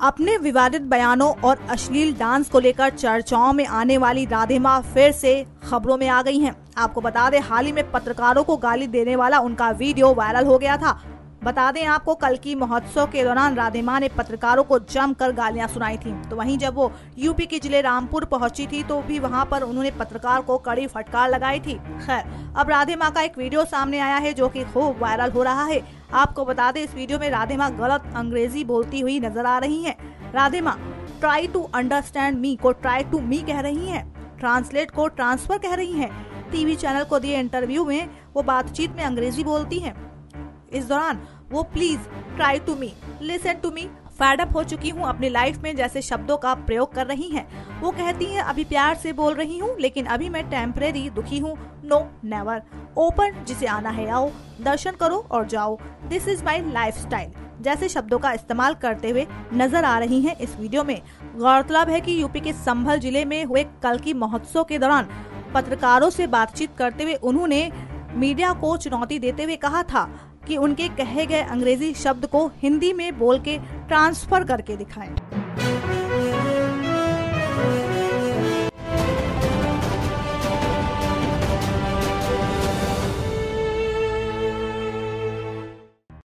अपने विवादित बयानों और अश्लील डांस को लेकर चर्चाओं में आने वाली राधेमा फिर से खबरों में आ गई हैं। आपको बता दें, हाल ही में पत्रकारों को गाली देने वाला उनका वीडियो वायरल हो गया था बता दें, आपको कल की महोत्सव के दौरान राधेमा ने पत्रकारों को जमकर गालियाँ सुनाई थी। तो वहीं जब वो यूपी के ज़िले रामपुर पहुँची थी तो भी वहाँ पर उन्होंने पत्रकार को कड़ी फटकार लगाई थी। खैर, अब राधे राधेमा का एक वीडियो सामने आया है, जो कि खूब वायरल हो रहा है। आपको बता दें, इस वीडियो में राधेमा गलत अंग्रेज़ी बोलती हुई नज़र आ रही है। Radhe Maa try to understand me को ट्राई टू मी कह रही है। ट्रांसलेट को ट्रांसफ़र कह रही है। टीवी चैनल को दिए इंटरव्यू में वो बातचीत में अंग्रेज़ी बोलती हैं। इस दौरान वो please try to me listen to me fed up हो चुकी हूँ अपनी लाइफ में जैसे शब्दों का प्रयोग कर रही हैं। वो कहती हैं, अभी प्यार से बोल रही हूँ, लेकिन अभी मैं टेम्परेरी दुखी हूँ। नो नेवर ओपन जिसे आना है, आओ। दर्शन करो और जाओ। This is my lifestyle जैसे शब्दों का इस्तेमाल करते हुए नज़र आ रही हैं इस वीडियो में। गौरतलब है कि यूपी के संभल ज़िले में हुए कल की महोत्सव के दौरान पत्रकारों से बातचीत करते हुए उन्होंने मीडिया को चुनौती देते हुए कहा था कि उनके कहे गए अंग्रेज़ी शब्द को हिंदी में बोल के ट्रांसफ़र करके दिखाएँ।